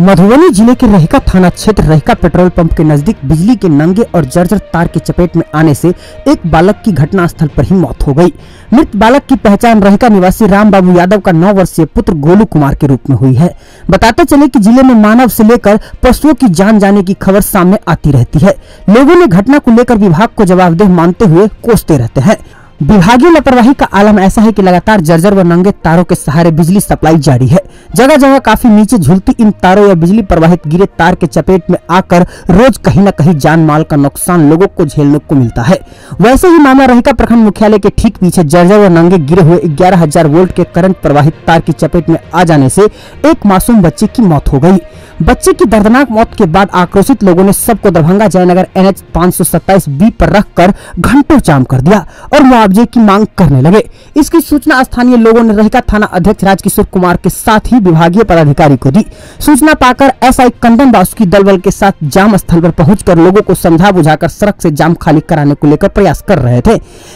मधुबनी ज़िले के रहिका थाना क्षेत्र रहिका पेट्रोल पंप के नज़दीक बिजली के नंगे और जर्जर तार के चपेट में आने से एक बालक की घटनास्थल पर ही मौत हो गई। मृत बालक की पहचान रहिका निवासी राम बाबू यादव का नौ वर्षीय पुत्र गोलू कुमार के रूप में हुई है। बताते चले कि ज़िले में मानव से लेकर पशुओं की जान जाने की खबर सामने आती रहती है। लोगों ने घटना को लेकर विभाग को जवाबदेह मानते हुए कोसते रहते हैं। विभागीय लापरवाही का आलम ऐसा है कि लगातार जर्जर व नंगे तारों के सहारे बिजली सप्लाई जारी है। जगह जगह काफ़ी नीचे झुलती इन तारों या बिजली प्रवाहित गिरे तार के चपेट में आकर रोज कहीं न कहीं जान माल का नुकसान लोगों को झेलने को मिलता है। वैसे ही मामला रहिका प्रखंड मुख्यालय के ठीक पीछे जर्जर व नंगे गिरे हुए ग्यारह वोल्ट के करंट प्रवाहित तार की चपेट में आ जाने से एक मासूम बच्चे की मौत हो गई। बच्चे की दर्दनाक मौत के बाद आक्रोशित लोगों ने सबको Darbhanga Jaynagar N H B पर रखकर घंटों जाम कर दिया और मुआवजे की मांग करने लगे। इसकी सूचना स्थानीय लोगों ने रहिका थाना अध्यक्ष राजकिशोर कुमार के साथ ही विभागीय पदाधिकारी को दी। सूचना पाकर एसआई कंदन बासुकी दल बल के साथ जाम स्थल पर पहुंचकर लोगों को समझा बुझाकर सड़क से जाम खाली कराने को लेकर प्रयास कर रहे थे।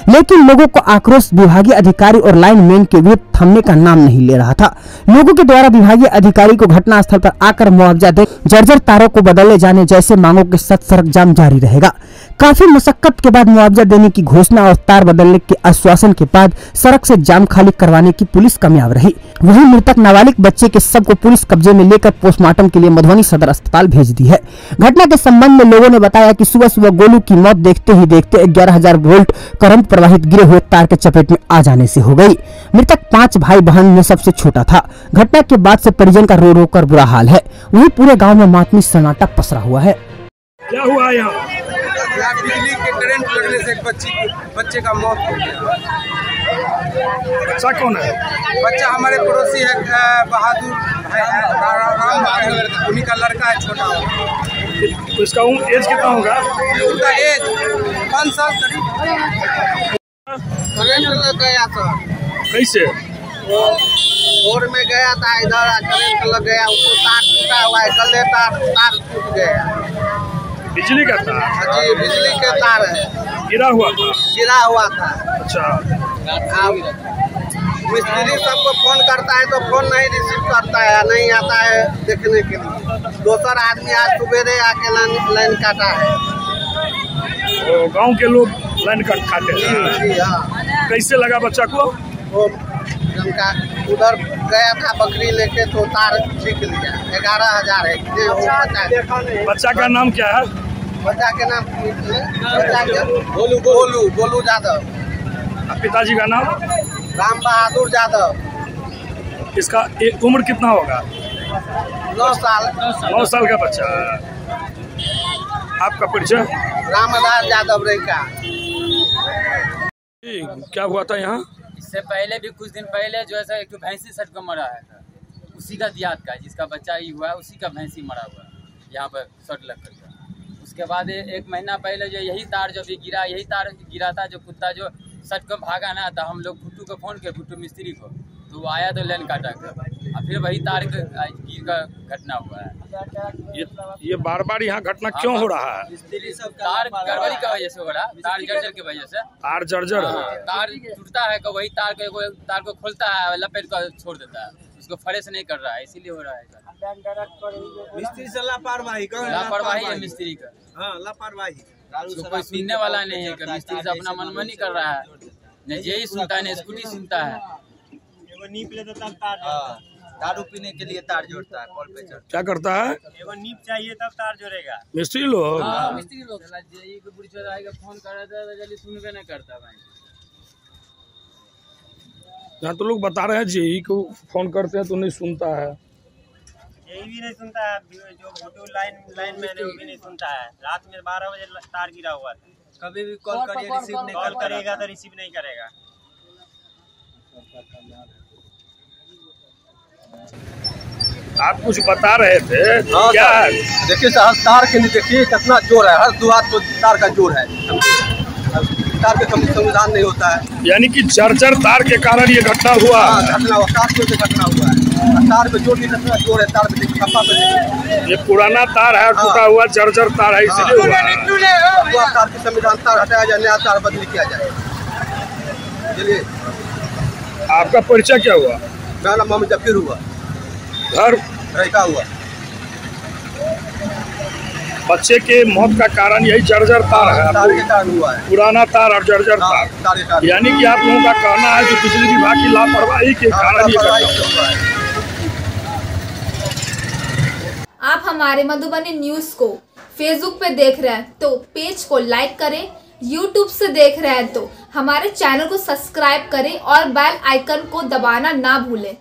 लेकिन लोगों को आक्रोश विभागीय अधिकारी और लाइन मैन के विरुद्ध थमने का नाम नहीं ले रहा था। लोगों के द्वारा विभागीय अधिकारी को घटना स्थल पर आकर मुआवजा दे जर्जर तारों को बदले जाने जैसे मांगों के साथ सड़क जाम जारी रहेगा। काफ़ी मशक्कत के बाद मुआवजा देने की घोषणा और तार बदलने के आश्वासन के बाद सड़क से जाम खाली करवाने की पुलिस कामयाब रही। वहीं मृतक नाबालिग बच्चे के सबको पुलिस कब्जे में लेकर पोस्टमार्टम के लिए मधुबनी सदर अस्पताल भेज दी है। घटना के संबंध में लोगों ने बताया कि सुबह सुबह गोलू की मौत देखते ही देखते ग्यारह हज़ार वोल्ट करंट प्रवाहित गिरे हुए तार के चपेट में आ जाने से हो गई। मृतक पाँच भाई बहन में सबसे छोटा था। घटना के बाद से परिजन का रो रो कर बुरा हाल है। वही पूरे गाँव में मातमी सन्नाटा पसरा हुआ है। क्या हुआ यहाँ? बिजली के करंट लगने से एक बच्ची बच्चे का मौत हो गया। बच्चा कौन है? बच्चा हमारे पड़ोसी है बहादुर है राम बहादुर उन्हीं का लड़का है छोटा। तो इसका एज कितना होगा? उनका एज पाँच साल करीब। करंट लग गया था। कैसे? भोर में गया था इधर करंट लग गया उसको तार टूटा हुआ है कल तार तार टूट गया। बिजली का था। हाँ जी बिजली के तार है। गिरा हुआ था। गिरा हुआ था। अच्छा। मिस्त्री सबको फ़ोन करता है तो फ़ोन नहीं रिसीव करता है नहीं आता है देखने के लिए। दोसर आदमी आज सवेरे आके लाइन लाइन काटा है। तो गाँव के लोग लाइन कट खाते हैं। हाँ। कैसे लगा बच्चा को? वो उनका उधर गया था बकरी लेके तो तार सीख लिया। ग्यारह हज़ार है है बच्चा का नाम क्या है? बच्चा के नाम गोलू गोलू गोलू यादव पिताजी का नाम? राम बहादुर यादव इसका ए, उम्र कितना होगा? नौ साल। नौ साल का बच्चा। आपका परिचय? रामदास यादव रेखा जी, क्या हुआ था यहाँ? इससे पहले भी कुछ दिन पहले जो है एक तो भैंसी सट को मरा है था उसी का दियात का जिसका बच्चा ही हुआ है उसी का भैंसी मरा हुआ है। यहाँ पर सट लग कर उसके बाद एक महीना पहले जो यही तार जो भी गिरा यही तार गिरा था जो कुत्ता जो सट को भागा ना तो हम लोग भुट्टू को फ़ोन किए भुट्टू मिस्त्री को। तो वो आया तो लेन काटा कर और फिर वही तार गिर का घटना हुआ है। ये ये बार बार यहाँ घटना क्यों हो रहा है? तार गड़बड़ी की वजह से हो रहा है। तार जर्जर की वजह से। तार जर्जर? हाँ, तार टूटता है तो वही तार को तार को खोलता है लपेट कर छोड़ देता है। उसको फ्रेश नहीं कर रहा है इसीलिए हो रहा है मिस्त्री से लापरवाही लापरवाही है मिस्त्री का। हाँ लापरवाही। कोई सुनने वाला नहीं है मिस्त्री से अपना मनमानी कर रहा है। न जेई सुनता है न स्कूटी सुनता है। दारू पीने के लिए तार जोड़ता है कॉल पे चढ़ता क्या करता है? एगो नीप चाहिए तब तार जोड़ेगा। मिस्त्री लोग? मिस्त्री लोग। फ़ोन कर रहा था जल्दी सुनबे नहीं करता भाई। यहाँ तो लोग बता रहे हैं जेई को फ़ोन करते हैं तो नहीं सुनता है। यही भी नहीं सुनता है जो लाइन लाइन है वो भी नहीं सुनता है। रात में बारह बजे तार गिरा हुआ था कभी भी कॉल करिए रिसीव नहीं कॉल करेगा तो रिसीव नहीं करेगा। आप कुछ बता रहे थे? हाँ, क्या देखिए सर तार के नीचे देखिए कितना ज़ोर है। हर दुआर को तार का ज़ोर है। तार के कभी संविधान नहीं होता है। यानी कि जर्जर तार के कारण ये घटना हुआ। हाँ, घटना हुआ तार की से घटना हुआ है। तार में ज़ोर भी कितना ज़ोर है तार में देखिए खप्पा पे ये पुराना तार है टूटा हुआ जर्जर तार है इसलिए हुआ। तार की संविधान तार हटाया जाए नया तार बदली किया जाए। चलिए। आपका परिचय क्या हुआ? मेरा नाम मोहम्मद जफीर हुआ। घर? रहता हुआ। बच्चे के मौत का कारण यही जर्जर तार है। तार के कारण हुआ है। पुराना तार और जर्जर हाँ, तार। तार यानी कि आप लोगों का कहना है कि बिजली विभाग की लापरवाही के हाँ, कारण ये है आप हमारे मधुबनी न्यूज़ को फेसबुक पे देख रहे हैं तो पेज को लाइक करें यूट्यूब से देख रहे हैं तो हमारे चैनल को सब्सक्राइब करें और बेल आइकन को दबाना ना भूलें।